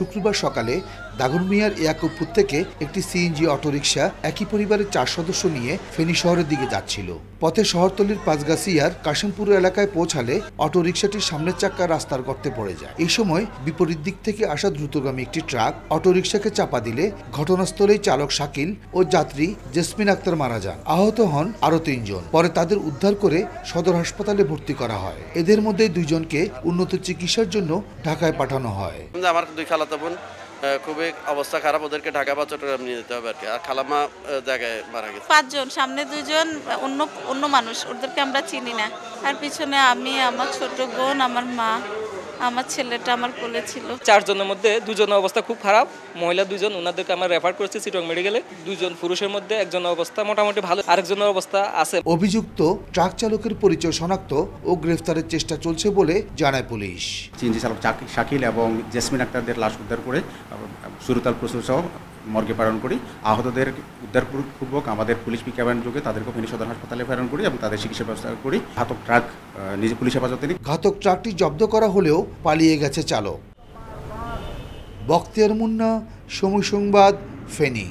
শুক্রবার সকালে দাগনমিয়ার ইয়াকুবপুর থেকে একটি সিএনজি অটোরিকশা একই পরিবারের চার সদস্য নিয়ে ফেনী শহরের দিকে যাচ্ছিল। পথে শহরতলির পাঁচগাছিয়ার কাশিমপুর এলাকায় পৌঁছালে অটোরিকশাটির সামনের চাক্কা রাস্তার গর্তে পড়ে যায়। এই সময় বিপরীত দিক থেকে আসা দ্রুতগামী একটি ট্রাক অটোরিকশাকে চাপা দিলে ঘটনাস্থলেই চালক শাকিল ও যাত্রী জেসমিন আক্তার মারা যান। আহত হন আরও তিনজন। পরে তাদের উদ্ধার করে সদর হাসপাতালে ভর্তি করা হয়। এদের মধ্যে দুইজনকে উন্নত চিকিৎসার জন্য ঢাকায় পাঠানো হয়। আমার দুই খালাতো বোন। খুবই অবস্থা খারাপ, ওদেরকে ঢাকা বা চট্টগ্রাম নিয়ে যেতে হবে আর কি। আর খালামা জায়গায় মারা গেছে। পাঁচজন, সামনে দুজন অন্য অন্য মানুষ, ওদেরকে আমরা চিনি না। আর পিছনে আমি, আমার ছোট বোন, আমার মা। আমার ছেলেটা আমার কোলে ছিল। চারজনের মধ্যে দুজনের অবস্থা খুব খারাপ। মহিলা দুজন ওনাদেরকে আমরা রেফার করেছি সিটং মেডিকেলে দুজন পুরুষের মধ্যে একজনের অবস্থা মোটামুটি ভালো আরেকজনের অবস্থা আছে। অভিযুক্ত ট্রাক চালকের পরিচয় শনাক্ত ও গ্রেফতারের চেষ্টা চলছে বলে জানায় পুলিশ। চিনজি চালক শাকিল এবং জেসমিন আক্তারদের লাশ উদ্ধার করে সুরতাল প্রসূর সহ মর্গে প্রেরণ করি। আহতদের উদ্ধারপূর্বক আমাদের পুলিশ পিকাবান যোগে তাদেরকে ফেনী সদর হাসপাতালে প্রেরণ করি এবং তাদের চিকিৎসা ব্যবস্থা করি। ঘাতক ট্রাক নিজে পুলিশ হেফাজতে নিই ঘাতক ট্রাকটি জব্দ করা হলেও পালিয়ে গেছে চালক। বক্তিয়ার মুন্না, সময় সংবাদ, ফেনী।